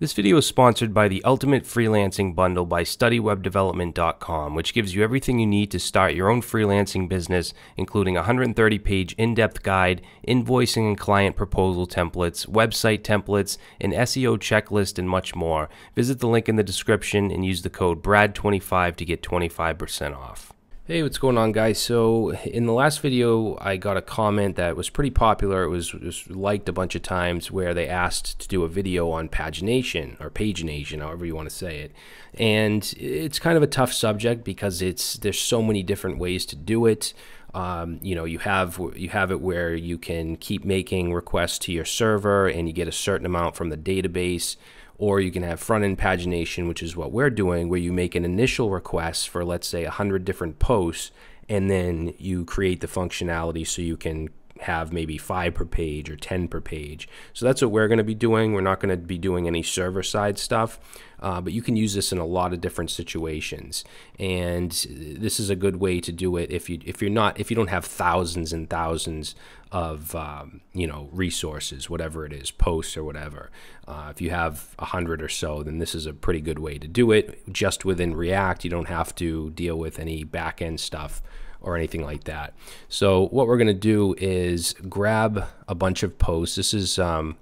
This video is sponsored by the Ultimate Freelancing Bundle by StudyWebDevelopment.com, which gives you everything you need to start your own freelancing business, including a 130 page in depth guide, invoicing and client proposal templates, website templates, an SEO checklist, and much more. Visit the link in the description and use the code BRAD25 to get 25% off. Hey, what's going on, guys? So, in the last video, I got a comment that was pretty popular. It was, was liked a bunch of times where they asked to do a video on pagination or pagination, however you want to say it. And it's kind of a tough subject because it's there's so many different ways to do it. Um, you know, you have you have it where you can keep making requests to your server and you get a certain amount from the database or you can have front end pagination, which is what we're doing, where you make an initial request for, let's say, 100 different posts, and then you create the functionality so you can have maybe five per page or 10 per page. So that's what we're going to be doing. We're not going to be doing any server side stuff, uh, but you can use this in a lot of different situations. And this is a good way to do it if you if you're not if you don't have thousands and thousands of um, you know resources, whatever it is, posts or whatever. Uh, if you have a hundred or so, then this is a pretty good way to do it. Just within React, you don't have to deal with any backend stuff or anything like that. So what we're going to do is grab a bunch of posts. This is um,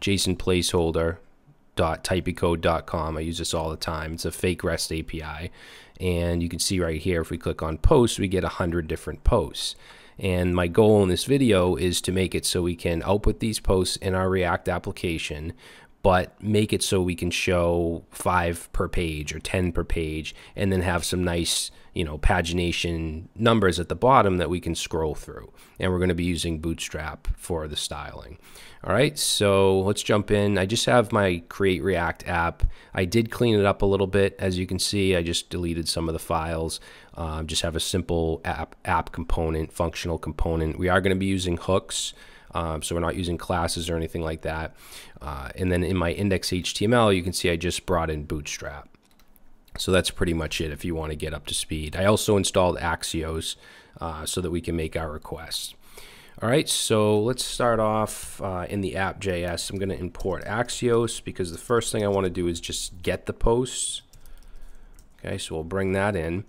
JSON placeholder. I use this all the time. It's a fake REST API. And you can see right here, if we click on posts, we get 100 different posts. And my goal in this video is to make it so we can output these posts in our React application, but make it so we can show five per page or 10 per page and then have some nice you know pagination numbers at the bottom that we can scroll through. And we're going to be using bootstrap for the styling. All right so let's jump in. I just have my create react app. I did clean it up a little bit as you can see. I just deleted some of the files. Um, just have a simple app app component functional component. We are going to be using hooks um, so we're not using classes or anything like that. Uh, and then in my index HTML, you can see I just brought in Bootstrap. So that's pretty much it if you want to get up to speed. I also installed Axios uh, so that we can make our requests. All right, so let's start off uh, in the app.js. I'm going to import Axios because the first thing I want to do is just get the posts. Okay, so we'll bring that in.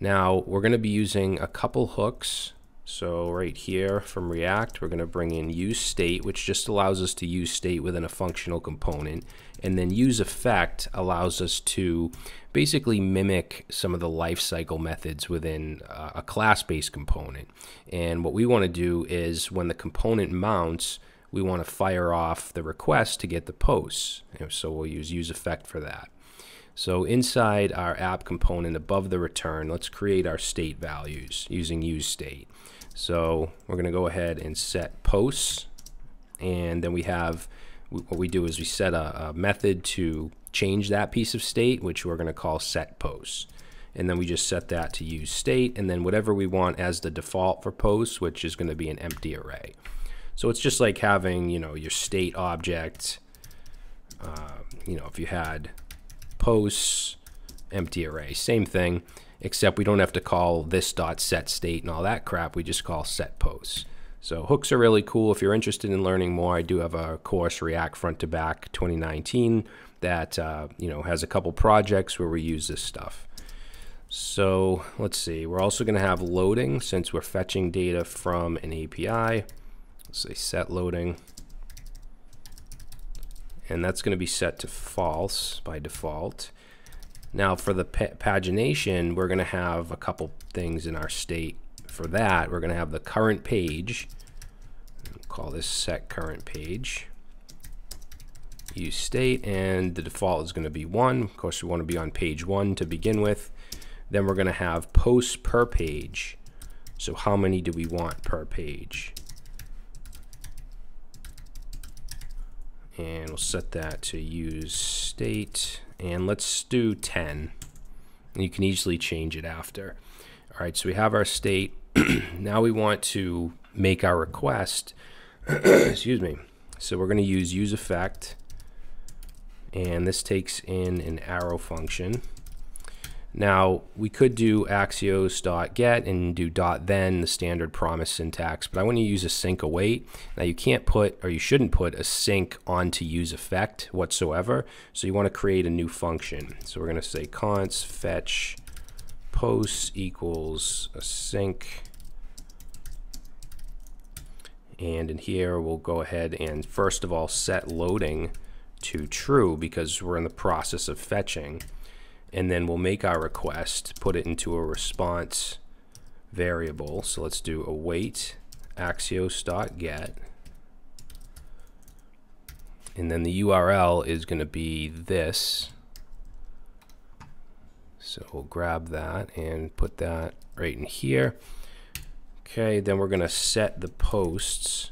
Now we're going to be using a couple hooks so right here from React, we're going to bring in use state, which just allows us to use state within a functional component. And then use effect allows us to basically mimic some of the lifecycle methods within uh, a class-based component. And what we want to do is when the component mounts, we want to fire off the request to get the posts. So we'll use use effect for that. So inside our app component above the return, let's create our state values using use state. So we're going to go ahead and set posts. And then we have, what we do is we set a, a method to change that piece of state, which we're going to call set posts. And then we just set that to use state, and then whatever we want as the default for posts, which is going to be an empty array. So it's just like having, you know, your state object. Uh, you know, if you had posts, empty array, same thing except we don't have to call this dot set state and all that crap. We just call set posts. So hooks are really cool. If you're interested in learning more, I do have a course React Front to Back 2019 that uh, you know has a couple projects where we use this stuff. So let's see. We're also going to have loading since we're fetching data from an API. Let's say set loading. And that's going to be set to false by default. Now for the pagination, we're going to have a couple things in our state. For that, we're going to have the current page. call this set current page. Use state, and the default is going to be 1. Of course, we want to be on page 1 to begin with. Then we're going to have posts per page. So how many do we want per page? And we'll set that to use state and let's do 10. You can easily change it after. All right, so we have our state. now we want to make our request. Excuse me. So we're going to use use effect, and this takes in an arrow function. Now, we could do axios.get and do dot then, the standard promise syntax, but I want to use async await. Now, you can't put, or you shouldn't put, async onto use effect whatsoever. So you want to create a new function. So we're going to say const fetch posts equals async And in here, we'll go ahead and first of all set loading to true because we're in the process of fetching and then we'll make our request, put it into a response variable. So let's do await axios.get. And then the URL is going to be this. So we'll grab that and put that right in here. Okay, then we're going to set the posts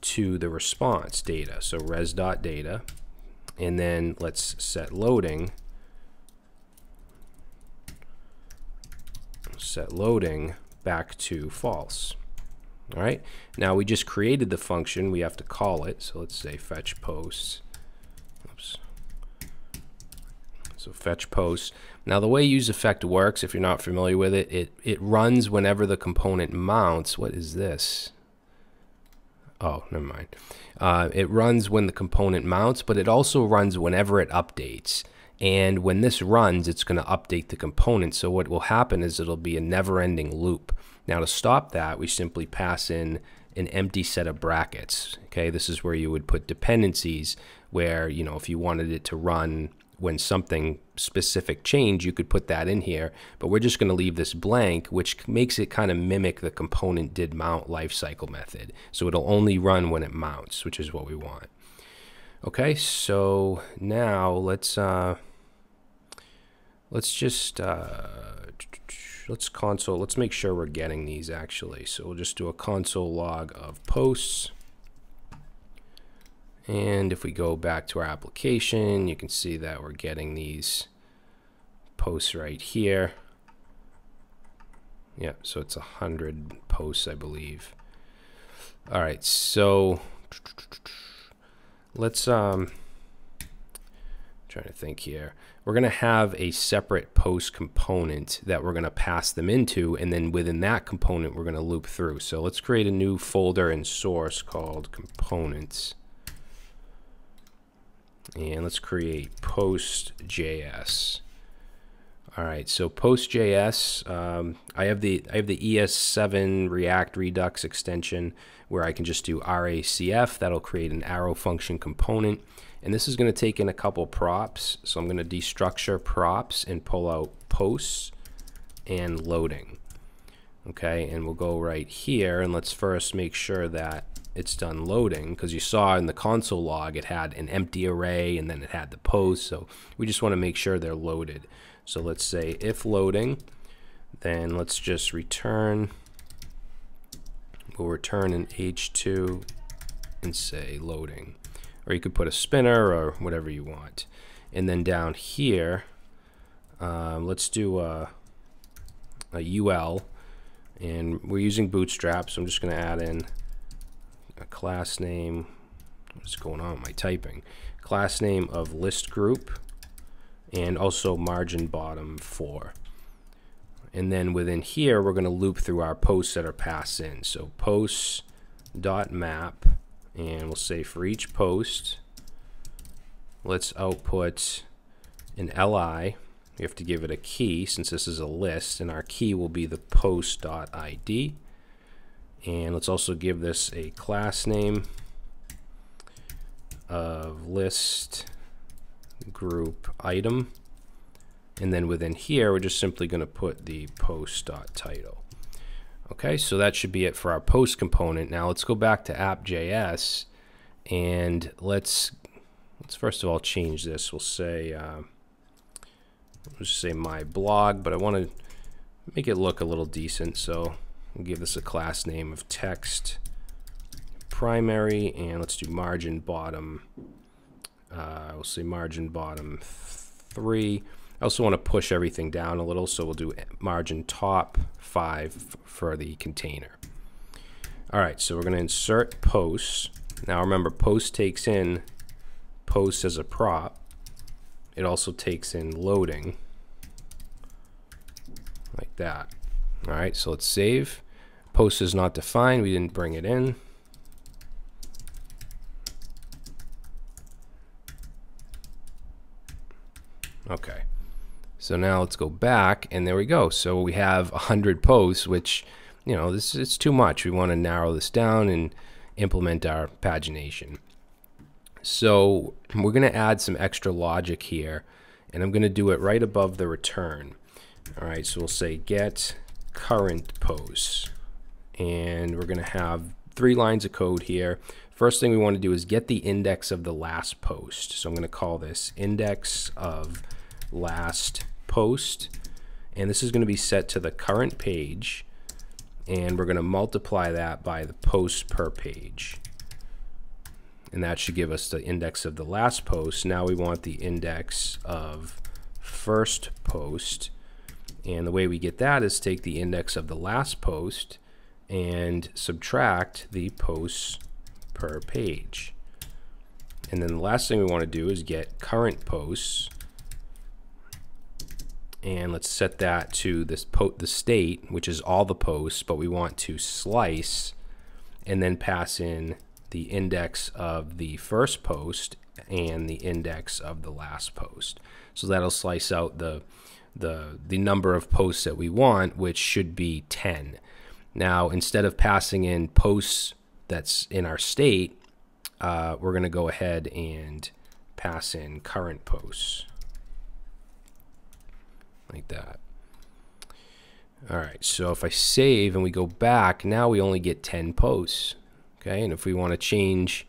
to the response data. So res.data. And then let's set loading set loading back to false. All right, now we just created the function, we have to call it. So let's say fetch posts. Oops. So fetch posts. Now the way use effect works, if you're not familiar with it, it, it runs whenever the component mounts. What is this? Oh, never mind. Uh, it runs when the component mounts, but it also runs whenever it updates. And when this runs, it's going to update the component. So what will happen is it'll be a never-ending loop. Now to stop that, we simply pass in an empty set of brackets. Okay, this is where you would put dependencies where, you know, if you wanted it to run when something specific change, you could put that in here. But we're just going to leave this blank, which makes it kind of mimic the component did mount lifecycle method. So it'll only run when it mounts, which is what we want. Okay, so now let's uh, let's just uh, let's console let's make sure we're getting these actually. So we'll just do a console log of posts. And if we go back to our application you can see that we're getting these posts right here. Yeah so it's a hundred posts I believe. All right so let's um trying to think here. We're going to have a separate post component that we're going to pass them into and then within that component we're going to loop through. So let's create a new folder in source called components. And let's create post.js all right so post.js um, I have the I have the ES7 React Redux extension where I can just do RACF that'll create an arrow function component and this is going to take in a couple props. So I'm going to destructure props and pull out posts and loading. Okay, and we'll go right here and let's first make sure that it's done loading because you saw in the console log it had an empty array and then it had the post. So we just want to make sure they're loaded. So let's say if loading, then let's just return. We'll return an H2 and say loading or you could put a spinner or whatever you want. And then down here, um, let's do a, a UL, and we're using Bootstrap, so I'm just going to add in a class name. What's going on with my typing? Class name of list group, and also margin bottom 4. And then within here, we're going to loop through our posts that are passed in. So posts dot map and we'll say for each post let's output an li we have to give it a key since this is a list and our key will be the post dot id. and let's also give this a class name of list group item and then within here we're just simply going to put the post.title Okay, so that should be it for our post component. Now let's go back to app.js and let's let's first of all change this. We'll say uh, let's just say my blog, but I want to make it look a little decent. So we'll give this a class name of text primary, and let's do margin bottom. Uh, we'll see margin bottom three. I also want to push everything down a little, so we'll do margin top 5 for the container. All right, so we're going to insert posts. Now remember, post takes in post as a prop. It also takes in loading. like that. All right, so let's save. Post is not defined. We didn't bring it in. Okay. So now let's go back and there we go. So we have 100 posts, which, you know, this is too much. We want to narrow this down and implement our pagination. So we're going to add some extra logic here and I'm going to do it right above the return. All right, so we'll say get current posts and we're going to have three lines of code here. First thing we want to do is get the index of the last post. So I'm going to call this index of last post. And this is going to be set to the current page. And we're going to multiply that by the posts per page. And that should give us the index of the last post. Now we want the index of first post. And the way we get that is take the index of the last post and subtract the posts per page. And then the last thing we want to do is get current posts and let's set that to this the state, which is all the posts, but we want to slice and then pass in the index of the first post and the index of the last post. So that'll slice out the the the number of posts that we want, which should be 10. Now, instead of passing in posts that's in our state, uh, we're going to go ahead and pass in current posts like that. All right, so if I save and we go back, now we only get 10 posts. Okay, and if we want to change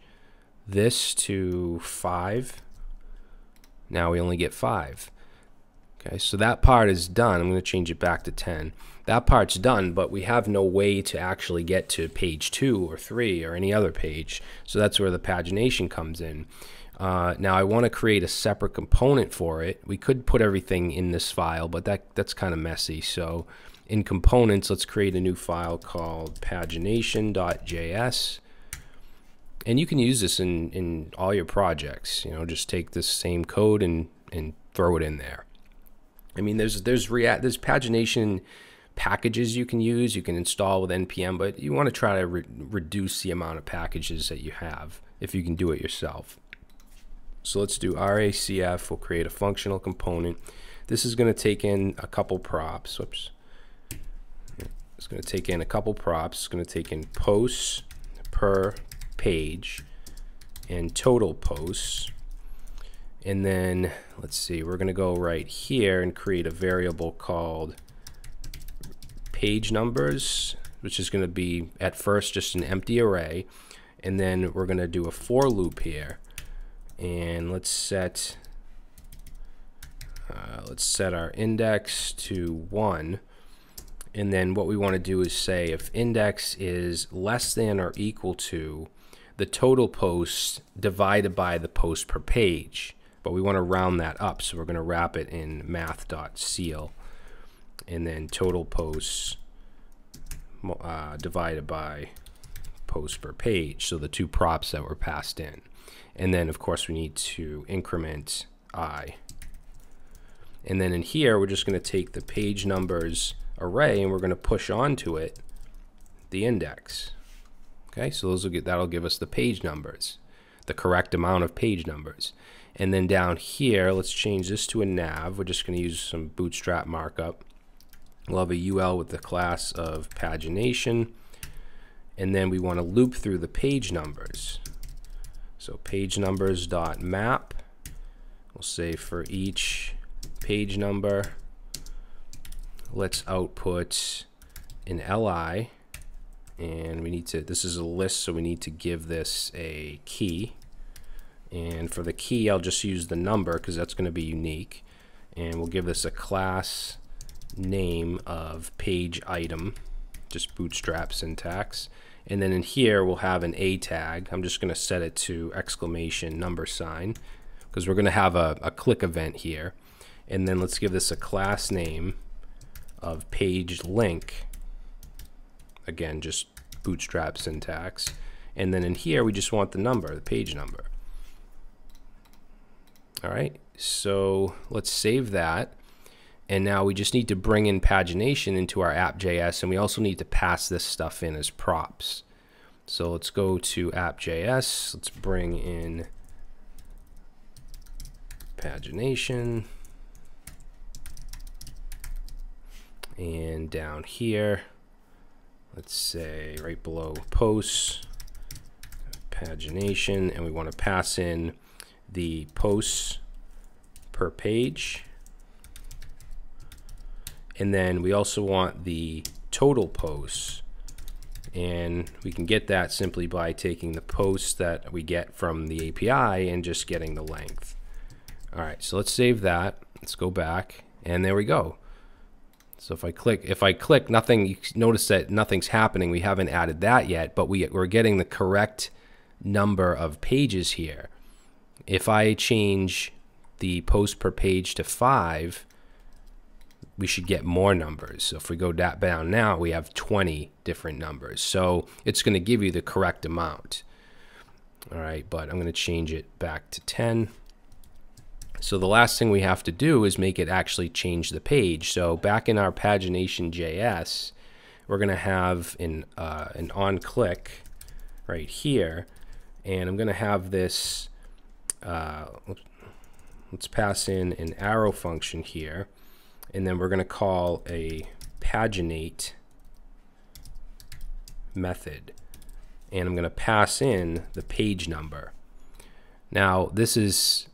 this to 5, now we only get 5. Okay, so that part is done. I'm going to change it back to 10. That part's done, but we have no way to actually get to page 2 or 3 or any other page. So that's where the pagination comes in. Uh, now I want to create a separate component for it. We could put everything in this file, but that that's kind of messy. So in components, let's create a new file called pagination.js. And you can use this in, in all your projects. You know, just take this same code and, and throw it in there. I mean, there's there's React there's pagination packages you can use. You can install with npm, but you want to try to re reduce the amount of packages that you have if you can do it yourself. So let's do RACF. We'll create a functional component. This is going to take in a couple props. Whoops. It's going to take in a couple props. It's going to take in posts per page and total posts. And then let's see, we're going to go right here and create a variable called page numbers, which is going to be at first just an empty array. And then we're going to do a for loop here and let's set uh, let's set our index to 1 and then what we want to do is say if index is less than or equal to the total posts divided by the post per page. But we want to round that up so we're going to wrap it in math.ceil and then total posts uh, divided by post per page so the two props that were passed in and then of course we need to increment i. And then in here, we're just going to take the page numbers array and we're going to push onto it the index. Okay, so those will get that'll give us the page numbers, the correct amount of page numbers. And then down here, let's change this to a nav. We're just going to use some bootstrap markup. We'll have a UL with the class of pagination. And then we want to loop through the page numbers. So page numbers dot map. We'll say for each page number, let's output an li and we need to this is a list so we need to give this a key. And for the key I'll just use the number because that's going to be unique. And we'll give this a class name of page item just bootstrap syntax and then in here, we'll have an A tag. I'm just going to set it to exclamation number sign because we're going to have a, a click event here. And then let's give this a class name of page link. Again, just bootstrap syntax. And then in here, we just want the number, the page number. All right, so let's save that. And now we just need to bring in pagination into our app.js, and we also need to pass this stuff in as props. So let's go to app.js. Let's bring in pagination. And down here, let's say right below posts, pagination, and we want to pass in the posts per page. And then we also want the total posts. And we can get that simply by taking the posts that we get from the API and just getting the length. All right, so let's save that. Let's go back, and there we go. So if I click, if I click, nothing. You notice that nothing's happening. We haven't added that yet, but we we're getting the correct number of pages here. If I change the post per page to five, we should get more numbers. So if we go down now, we have 20 different numbers. So it's going to give you the correct amount. All right, but I'm going to change it back to 10. So the last thing we have to do is make it actually change the page. So back in our pagination JS, we're going to have an, uh, an on click right here. And I'm going to have this, uh, let's pass in an arrow function here and then we're going to call a paginate method and I'm going to pass in the page number. Now this is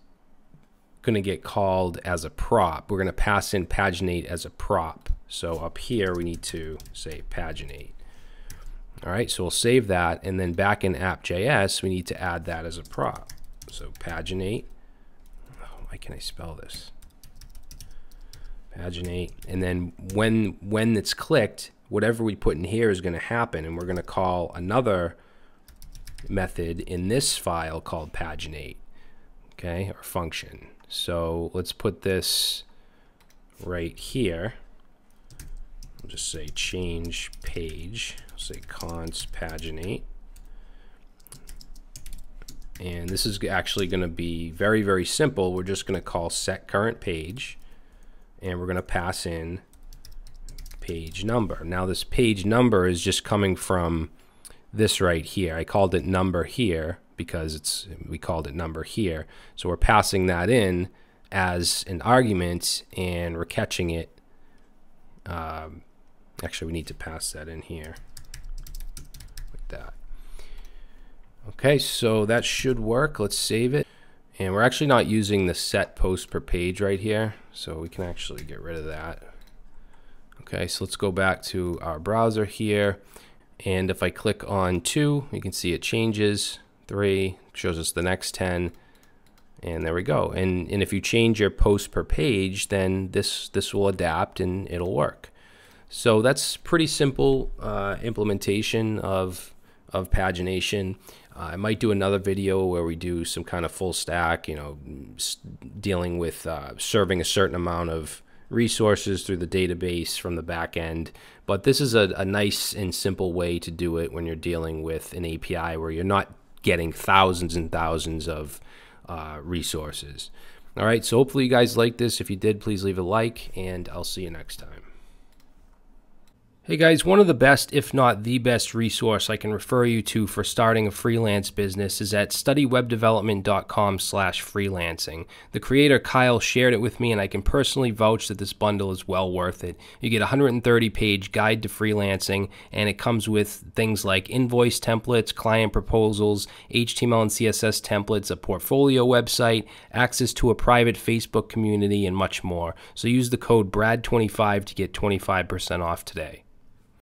going to get called as a prop. We're going to pass in paginate as a prop. So up here we need to say paginate. All right, so we'll save that and then back in app.js we need to add that as a prop. So paginate. Oh, why can I spell this? Paginate, and then when when it's clicked, whatever we put in here is going to happen, and we're going to call another method in this file called paginate, okay, or function. So let's put this right here. I'll just say change page. I'll say const paginate. And this is actually going to be very, very simple. We're just going to call set current page and we're going to pass in page number. Now this page number is just coming from this right here. I called it number here because it's we called it number here. So we're passing that in as an argument and we're catching it. Um, actually, we need to pass that in here like that. Okay, so that should work. Let's save it. And we're actually not using the set post per page right here, so we can actually get rid of that. Okay, so let's go back to our browser here. And if I click on 2, you can see it changes. 3 shows us the next 10. And there we go. And, and if you change your post per page, then this, this will adapt and it'll work. So that's pretty simple uh, implementation of, of pagination. I might do another video where we do some kind of full stack, you know, dealing with uh, serving a certain amount of resources through the database from the back end. But this is a, a nice and simple way to do it when you're dealing with an API where you're not getting thousands and thousands of uh, resources. All right, so hopefully you guys like this. If you did, please leave a like, and I'll see you next time. Hey guys, one of the best, if not the best resource I can refer you to for starting a freelance business is at studywebdevelopment.com slash freelancing. The creator Kyle shared it with me and I can personally vouch that this bundle is well worth it. You get a 130 page guide to freelancing and it comes with things like invoice templates, client proposals, HTML and CSS templates, a portfolio website, access to a private Facebook community, and much more. So use the code BRAD25 to get 25% off today.